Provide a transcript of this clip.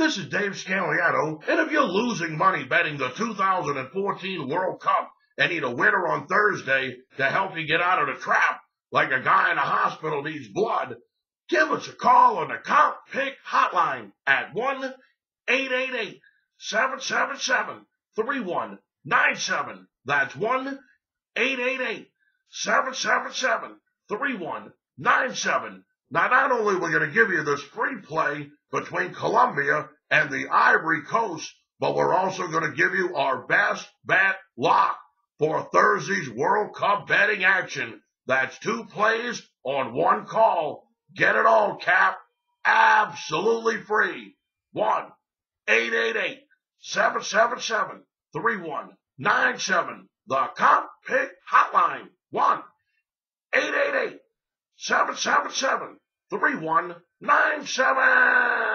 This is Dave Scandaliato, and if you're losing money betting the 2014 World Cup and need a winner on Thursday to help you get out of the trap, like a guy in a hospital needs blood, give us a call on the Comp Pick Hotline at 1 888 777 3197. That's 1 888 777 3197. Now, not only are we going to give you this free play between Colombia and the Ivory Coast, but we're also going to give you our best bet lock for Thursday's World Cup betting action. That's two plays on one call. Get it all, Cap. Absolutely free. 1 888 777 3197. The Comp Pick Hotline. 1 888 777 3197.